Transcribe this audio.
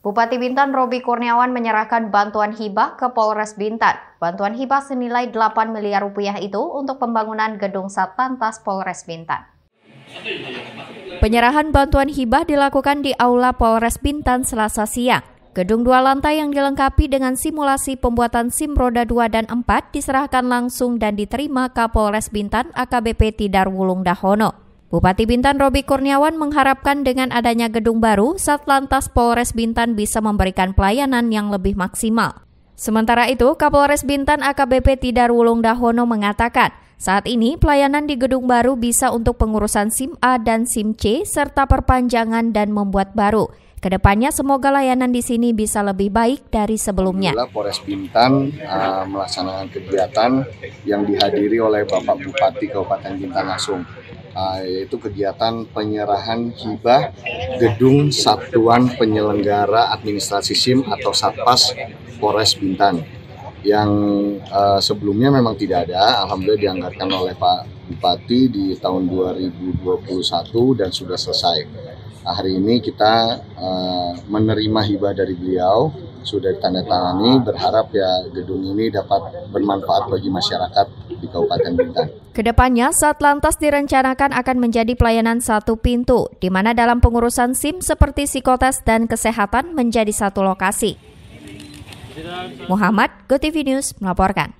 Bupati Bintan Robi Kurniawan menyerahkan bantuan hibah ke Polres Bintan. Bantuan hibah senilai 8 miliar rupiah itu untuk pembangunan gedung Satlantas Polres Bintan. Penyerahan bantuan hibah dilakukan di Aula Polres Bintan Selasa siang. Gedung dua lantai yang dilengkapi dengan simulasi pembuatan SIM roda 2 dan 4 diserahkan langsung dan diterima Kapolres Bintan AKBP Tidar Wulung Dahono. Bupati Bintan Robi Kurniawan mengharapkan dengan adanya gedung baru, Satlantas Polres Bintan bisa memberikan pelayanan yang lebih maksimal. Sementara itu, Kapolres Bintan AKBP Tidar Wulung Dahono mengatakan, saat ini pelayanan di gedung baru bisa untuk pengurusan SIM A dan SIM C serta perpanjangan dan membuat baru. Ke depannya semoga layanan di sini bisa lebih baik dari sebelumnya. Polres Bintan uh, melaksanakan kegiatan yang dihadiri oleh Bapak Bupati Kabupaten Bintan langsung uh, yaitu kegiatan penyerahan hibah gedung Satuan Penyelenggara Administrasi SIM atau Satpas Polres Bintan yang uh, sebelumnya memang tidak ada, alhamdulillah dianggarkan oleh Pak Bupati di tahun 2021 dan sudah selesai. Nah, hari ini kita uh, menerima hibah dari beliau sudah ditandatangani berharap ya gedung ini dapat bermanfaat bagi masyarakat di Kabupaten Bintan. Ke depannya, Satlantas direncanakan akan menjadi pelayanan satu pintu, di mana dalam pengurusan SIM seperti psikotes dan kesehatan menjadi satu lokasi. Muhammad, GoTV News melaporkan.